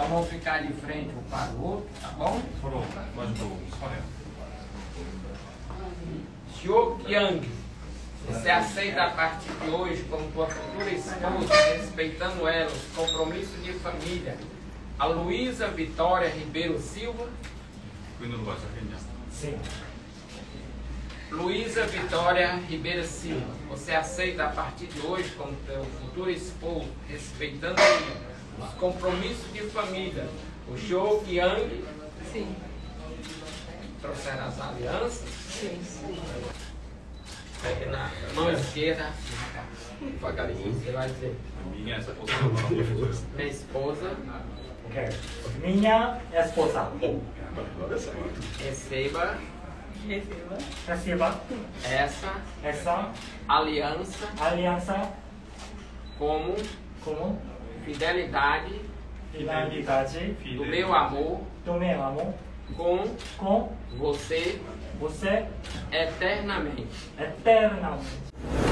Então vamos ficar de frente um para o outro, tá bom? Pronto, mais. Olha. Xiu Yang, você aceita a partir de hoje como tua futura esposa, respeitando ela, os compromissos de família, a Luísa Vitória Ribeiro Silva. Sim. Luísa Vitória Ribeiro Silva, você aceita a partir de hoje como teu futuro esposo, respeitando os compromissos de família, o Xiu Yang, Sim. trouxeram as alianças, Sim. pegue na mão esquerda, Devagarinho. você vai dizer, Minha esposa minha esposa. Minha esposa. Sai. receba Receba. Receba essa essa aliança aliança como como fidelidade finalidade do meu amor do meu amor com com você você eternamente. eternamente.